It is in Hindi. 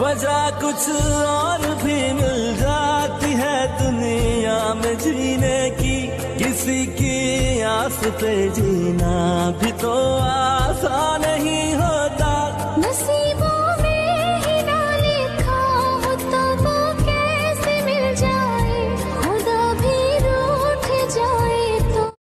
वजह कुछ और भी मिल जाती है दुनिया में जीने की। किसी की आस पे जीना भी तो